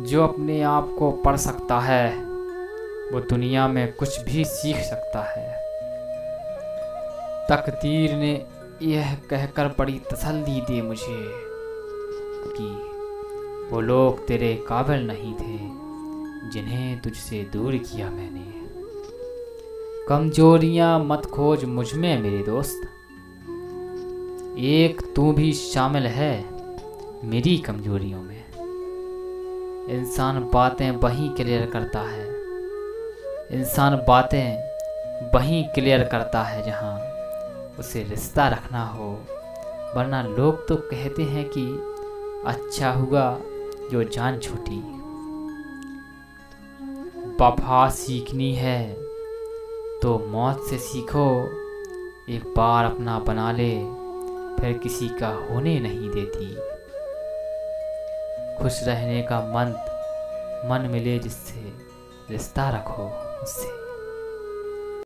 जो अपने आप को पढ़ सकता है, वो दुनिया में कुछ भी सीख सकता है। तकदीर ने यह कहकर बड़ी तसल्ली दी मुझे कि वो लोग तेरे काबिल नहीं थे, जिन्हें तुझसे दूर किया मैंने। कमजोरियाँ मत खोज मुझमें, मेरे दोस्त। एक तू भी शामिल है मेरी कमजोरियों में। इंसान बातें वहीं क्लियर करता है। इंसान बातें वहीं क्लियर करता है जहाँ उसे रिश्ता रखना हो। वरना लोग तो कहते हैं कि अच्छा हुआ जो जान छूटी। वफा सीखनी है तो मौत से सीखो। एक बार अपना बना ले, फिर किसी का होने नहीं देती। खुश रहने का मंत्र मन मिले जिससे रिश्ता रखो उससे।